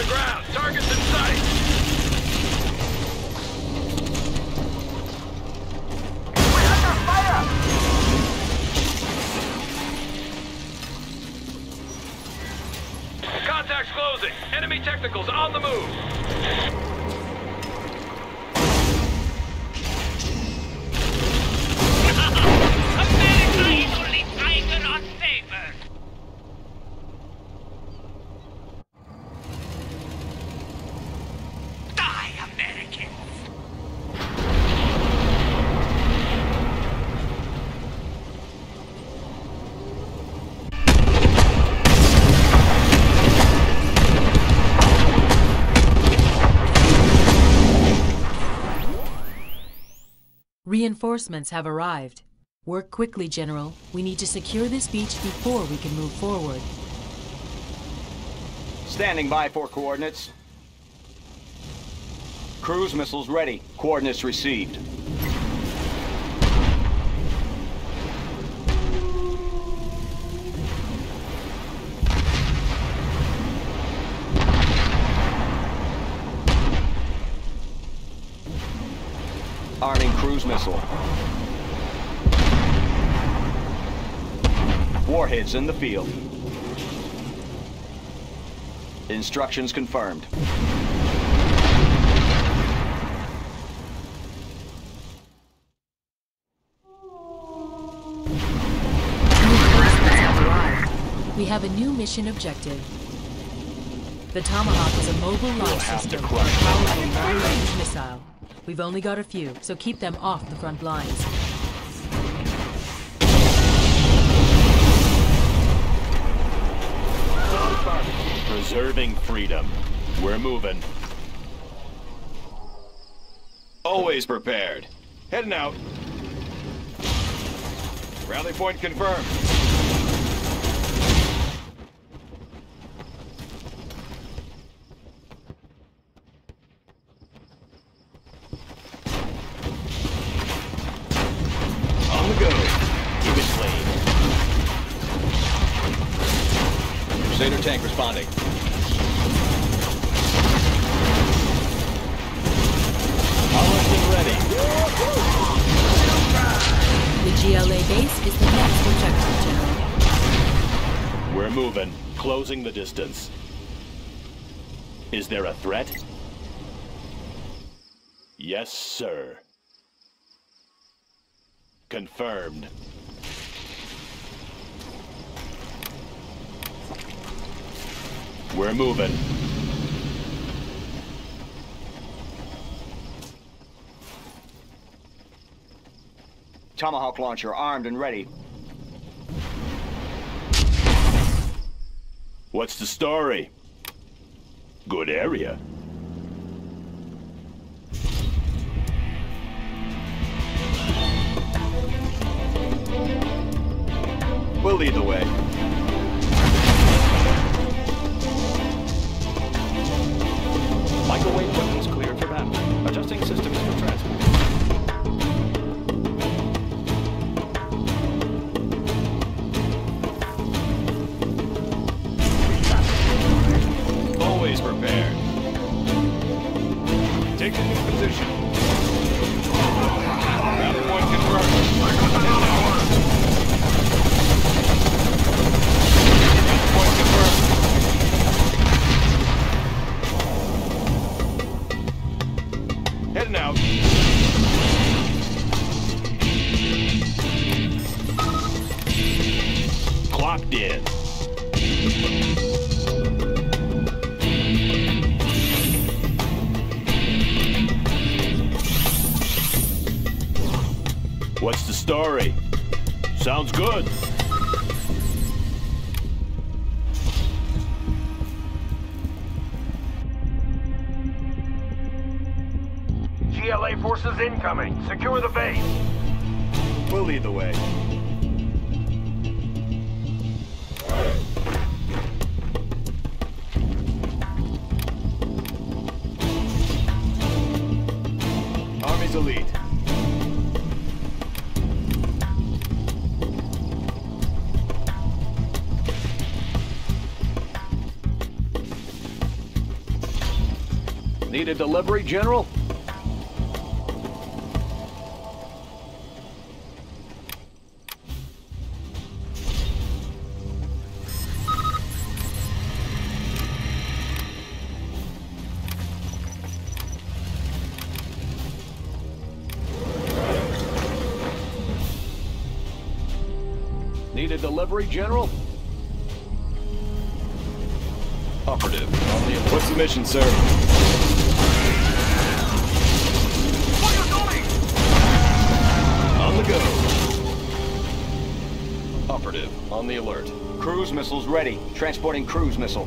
the ground. Targets in sight. We're under fire! Contacts closing. Enemy technicals on the move. Reinforcements have arrived. Work quickly, General. We need to secure this beach before we can move forward. Standing by for coordinates. Cruise missiles ready. Coordinates received. Cruise missile. Warheads in the field. Instructions confirmed. Reinforcements have arrived. We have a new mission objective. The Tomahawk is a mobile launch system powered by a long-range missile. We've only got a few, so keep them off the front lines. Preserving freedom. We're moving. Always prepared. Heading out. Rally point confirmed. The distance. Is there a threat? Yes, sir. Confirmed. We're moving. Tomahawk launcher armed and ready. What's the story? Good area. Need a delivery, General? Need a delivery, General? Operative. What's the mission, sir? Missiles ready. Transporting cruise missile.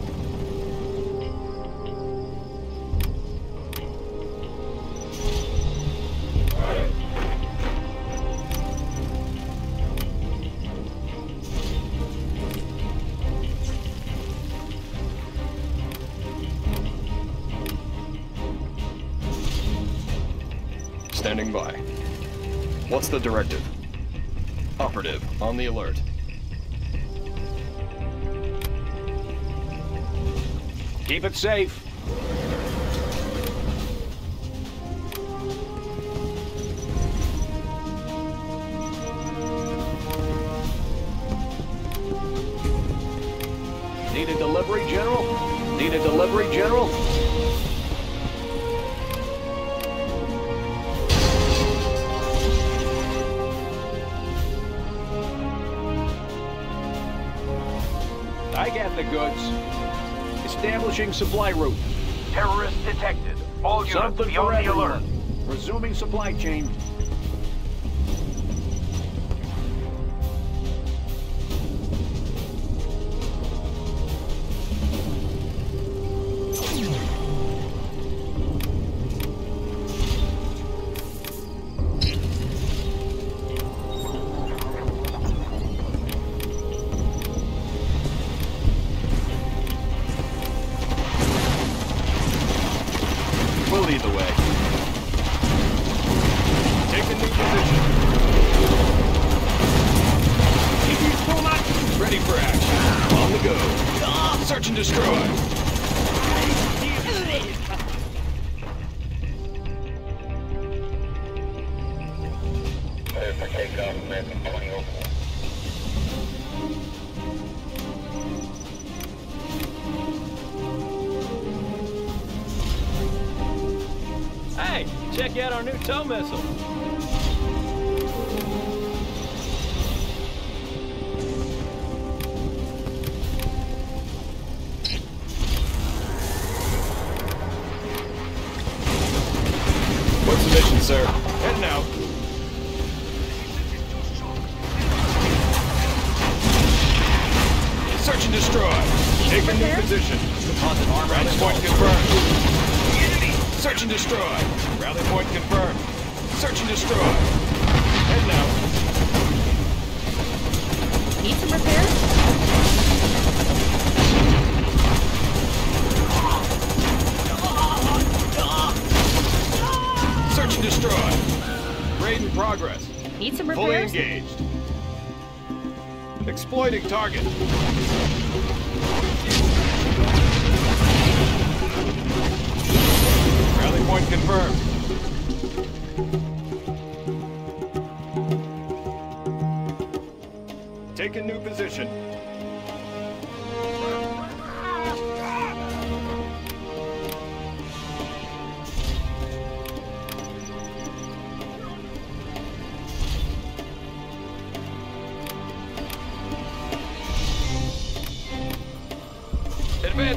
Standing by. What's the directive? Operative. On the alert. Keep it safe. Supply route. Terrorist detected. All units Something be on the alert. Resuming supply chain. Missile. What's the mission, sir?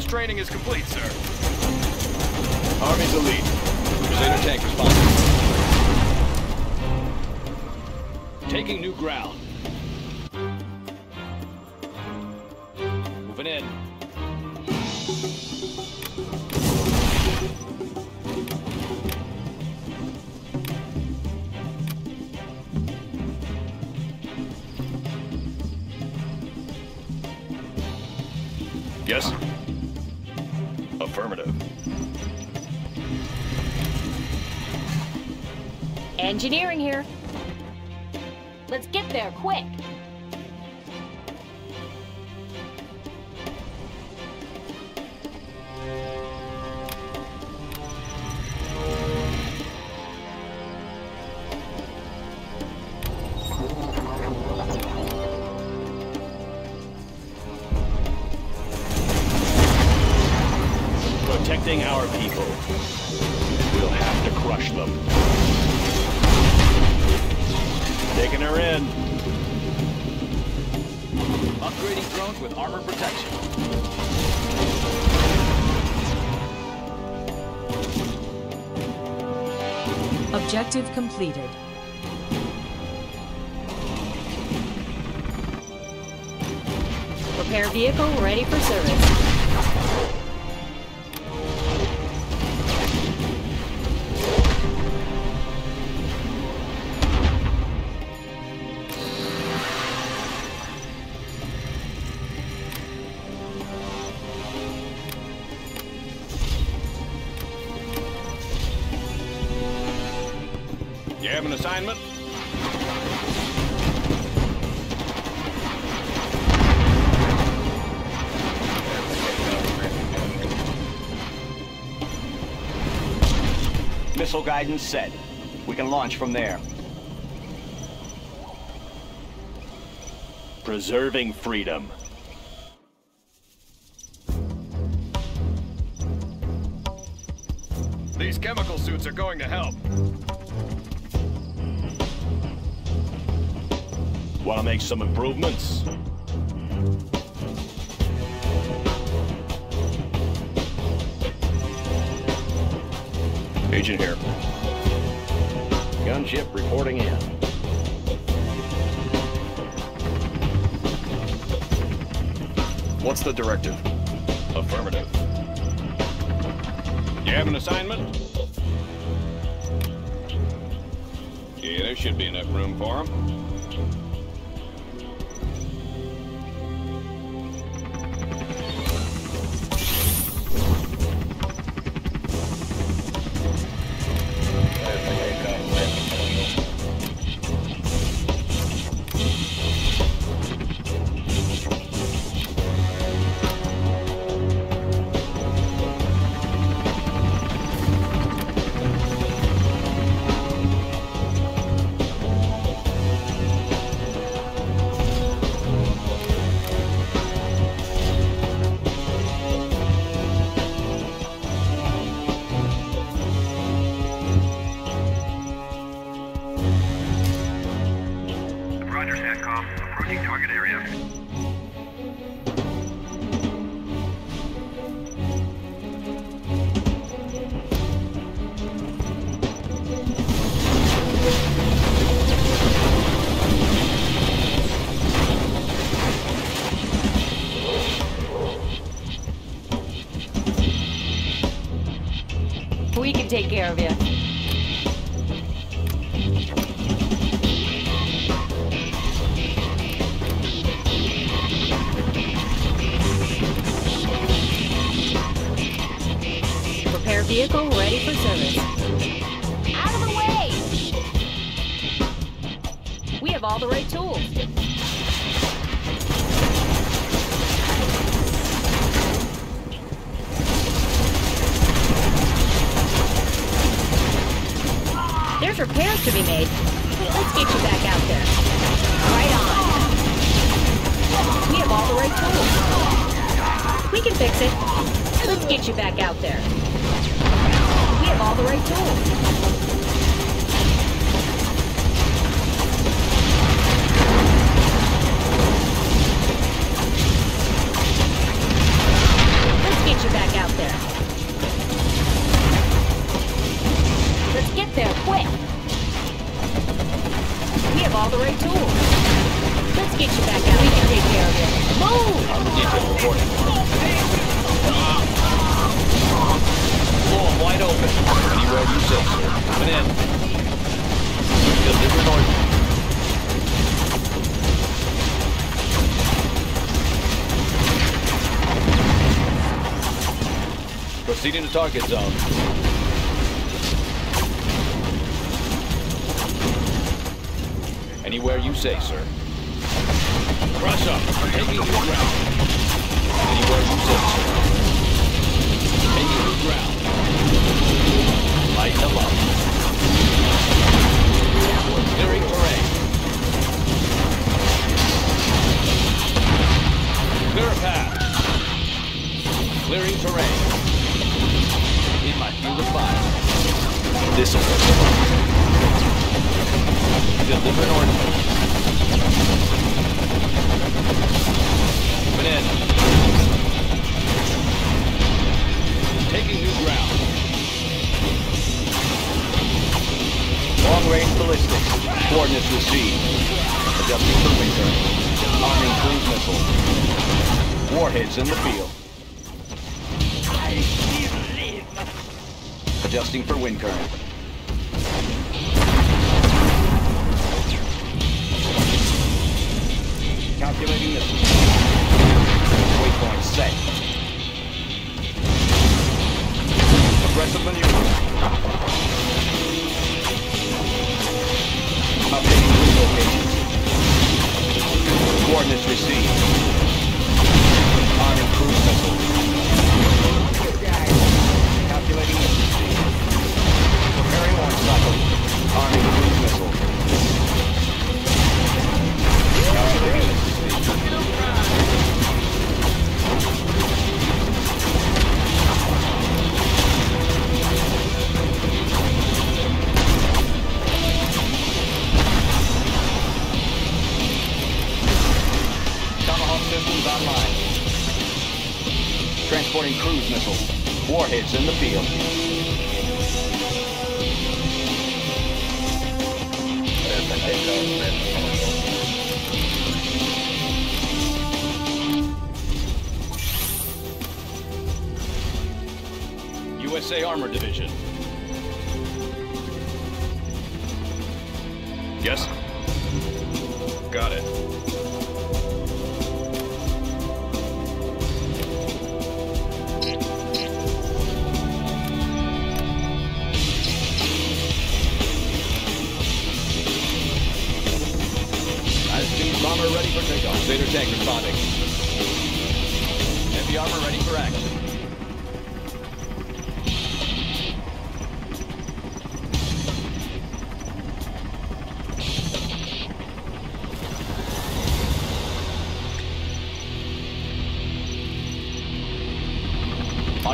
Advanced training is complete, sir. Army's elite. Crusader tank responsible. Taking new ground. engineering here. Let's get there, quick! Protecting our people. Objective completed. Repair vehicle ready for service. Have an assignment? Missile guidance set. We can launch from there. Preserving freedom. These chemical suits are going to help. Want to make some improvements? Agent here. Gunship reporting in. What's the directive? Affirmative. You have an assignment? Yeah, there should be enough room for him. Take care of you. Can fix it. Let's get you back out there. We have all the right tools. Let's get you back out there. Let's get there quick. We have all the right tools. Let's get you back out. We can take care of it. Move! On the detail reporting. Floor wide open. Anywhere you say, sir. Coming in. Deliver orders. Proceeding to target zone. Anywhere you say, sir. Crush up. Taking new ground. USA Armor Division. Yes? Got it. High-speed bomber ready for takeoff. Crusader tank responding. Heavy armor ready for action.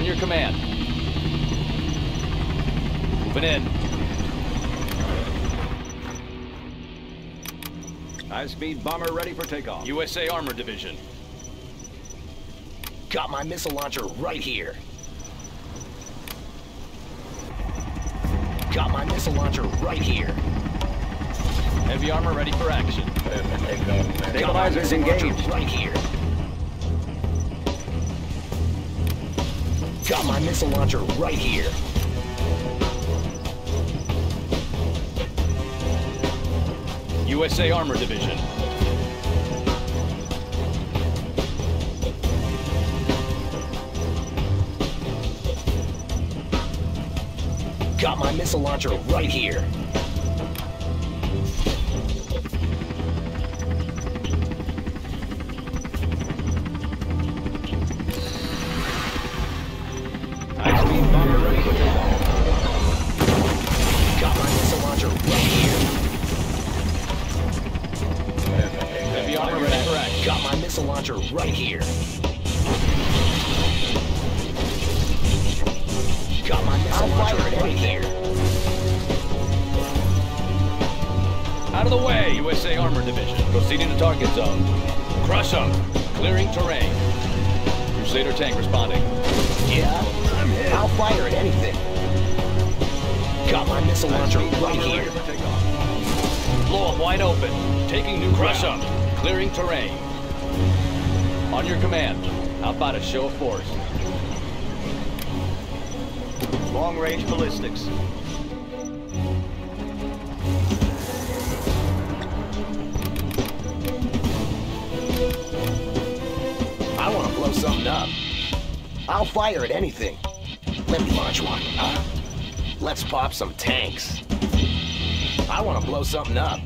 On your command. Moving in. High-speed bomber ready for takeoff. USA Armor Division. Got my missile launcher right here. Got my missile launcher right here. Heavy armor ready for action. Stabilizers engaged. right here. Got my missile launcher right here. USA Armor Division. Got my missile launcher right here. Got my missile launcher. Out of the way, USA Armor Division. Proceeding to target zone. Crush them. Clearing terrain. Crusader tank responding. Yeah, I'm hit. I'll fire at anything. Got my missile launcher right here. Blow them wide open. Taking new Crush them. Clearing terrain. On your command. How about a show of force? Long-range ballistics. I want to blow something up. I'll fire at anything. Let me launch one. Uh, let's pop some tanks. I want to blow something up.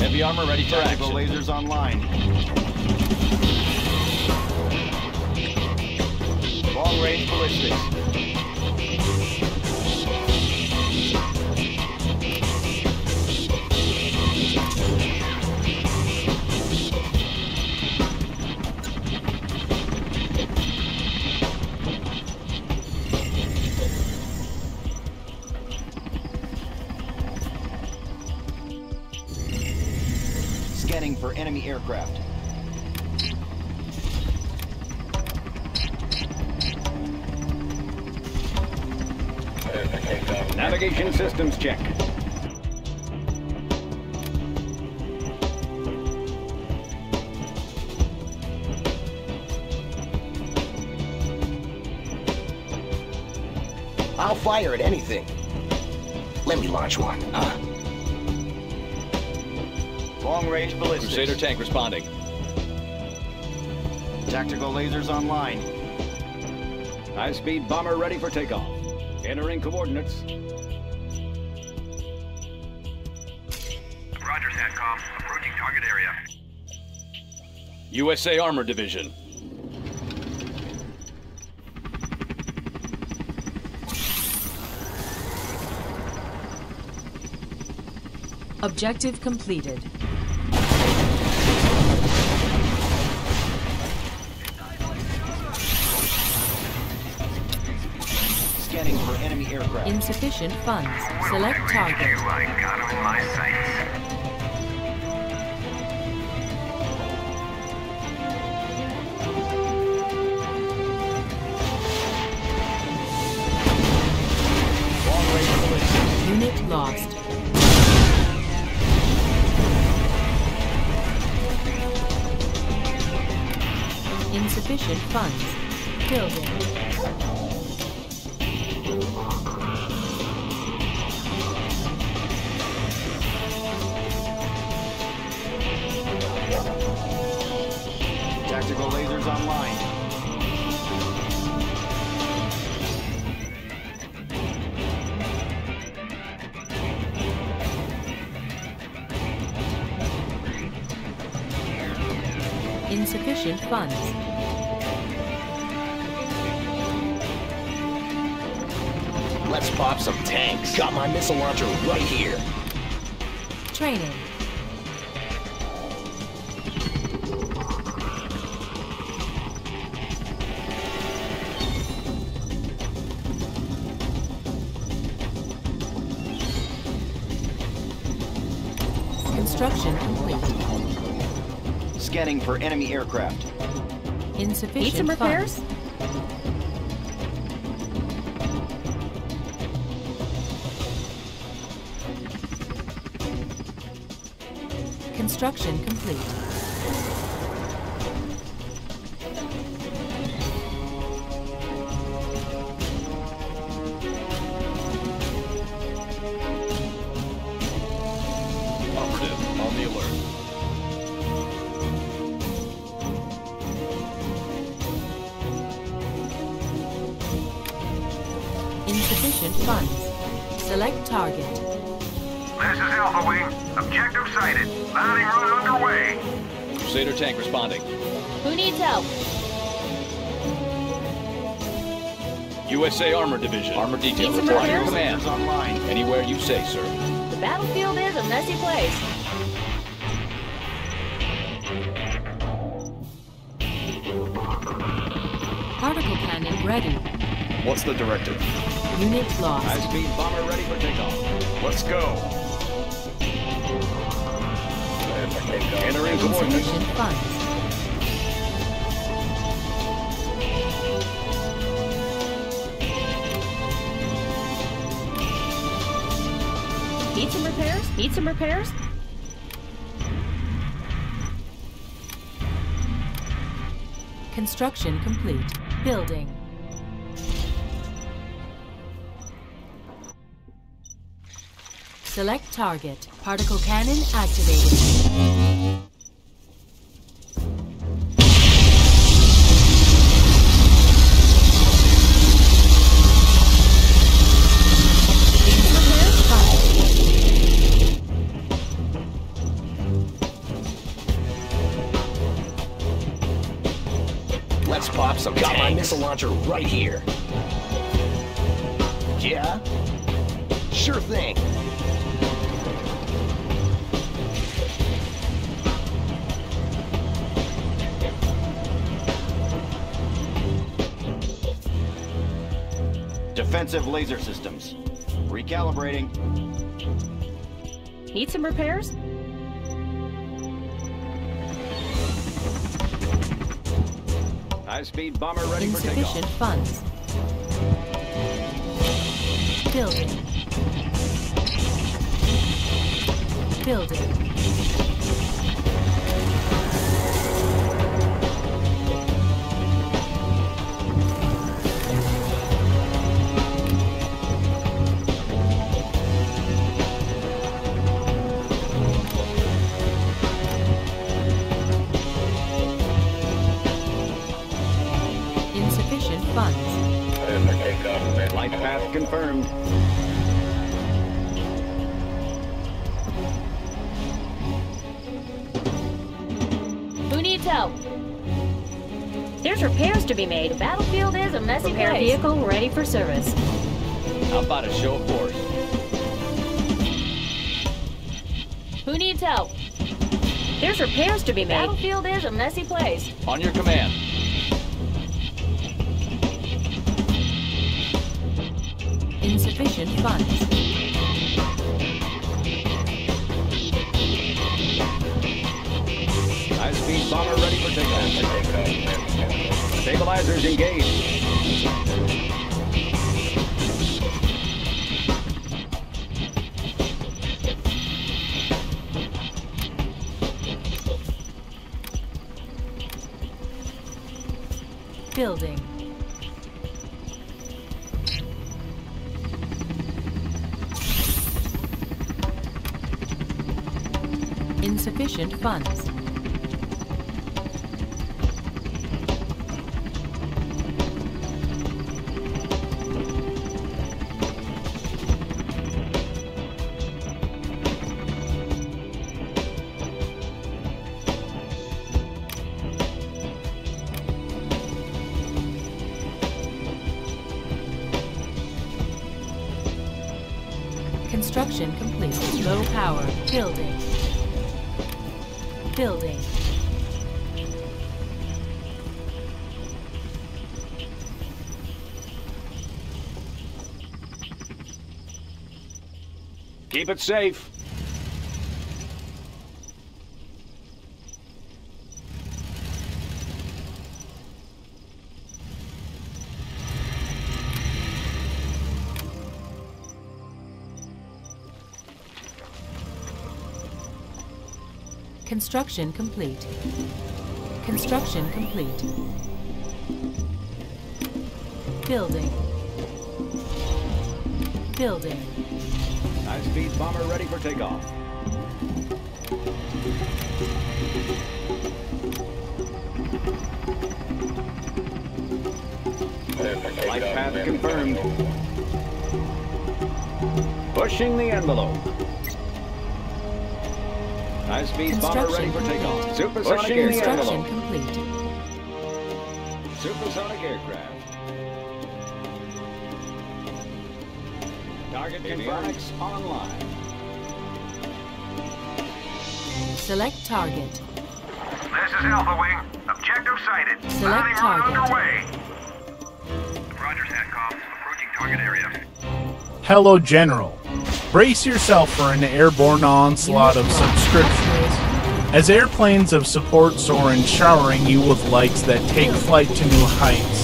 Heavy armor ready for Tactical action. lasers online. Long-range ballistics. Aircraft. Navigation systems check. I'll fire at anything. Let me launch one. Huh? Long range ballistics. Crusader tank responding. Tactical lasers online. High speed bomber ready for takeoff. Entering coordinates. Roger, SATCOM. Approaching target area. USA Armor Division. Objective completed. Aircraft. Insufficient funds. Select target. I got him in my sights. Long range ballistics. Unit lost. Insufficient funds. Building. Tactical lasers online. Insufficient funds. Pop some tanks. Got my missile launcher right here. Training. Construction complete. Scanning for enemy aircraft. Insufficient Need some repairs? funds. Construction complete. Tank responding. Who needs help? USA Armor Division. Armor detail Need some report to your repairs? command. Online. Anywhere you say, sir. The battlefield is a messy place. Particle cannon ready. What's the directive? Unit lost. High speed bomber ready for takeoff. Let's go. Entering coordinates. Need some repairs? Need some repairs? Construction complete. Building. Select target. Particle cannon activated. Let's pop some Got my missile launcher right here. Yeah? Sure thing. Defensive laser systems. Recalibrating. Need some repairs? High-speed bomber ready Insufficient for takeoff. funds. Building. Building. Insufficient funds. Flight path confirmed. Who needs help? There's repairs to be made. Battlefield is a messy Repair place. vehicle ready for service. How about a show of force? Who needs help? There's repairs to be made. Battlefield is a messy place. On your command. Insufficient funds. High-speed bomber ready for takeoff. Stabilizers engaged. Building. Insufficient funds. Keep it safe. Construction complete. Construction complete. Building. Building. High-speed bomber ready for takeoff. Flight path confirmed. Pushing the envelope. High-speed bomber ready for takeoff. Supersonic Pushing Construction envelope. Target online. Select target. This is Alpha Wing. Objective sighted. Select Bounty run target. underway. Roger, SATCOM. Approaching target area. Hello, General. Brace yourself for an airborne onslaught of subscriptions. As airplanes of support soar and showering you with likes that take flight to new heights.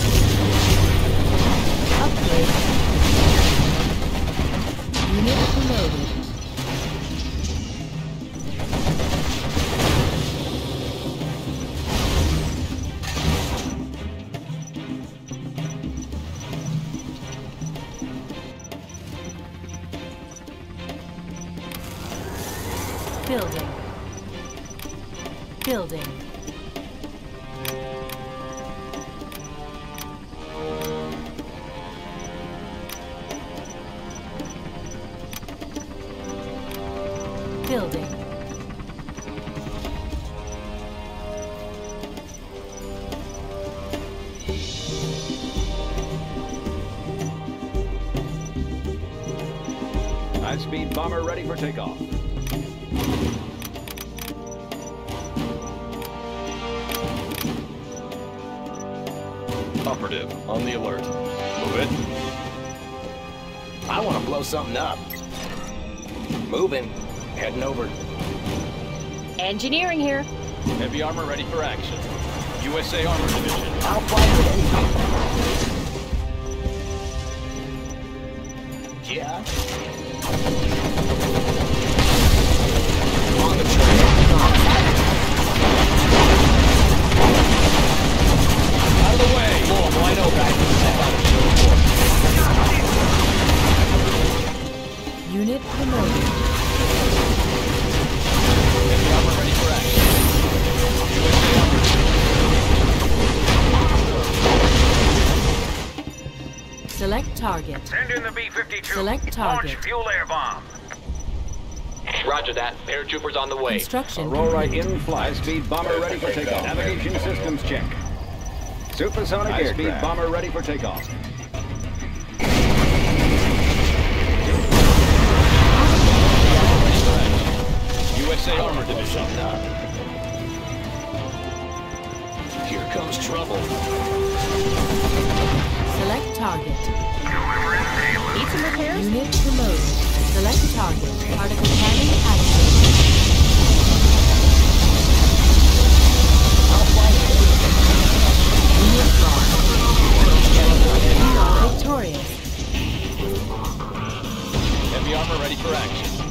High-speed bomber ready for takeoff. Operative, on the alert. Move it. I want to blow something up. Moving. Heading over. Engineering here. Heavy armor ready for action. USA Armor Division. I'll fight with anything. Yeah. Unit promoted. Select target. Send in the B-52. Select target. Launch fuel air bomb. Roger that. Paratroopers on the way. Construction Aurora complete. in flight. High-speed bomber ready for takeoff. Navigation systems check. Supersonic High-speed bomber ready for takeoff. USA Armor Division. Here comes trouble. Select target. Unit to repairs? Select target. Particle cannon active. Unit. Victorious. Heavy armor ready for action.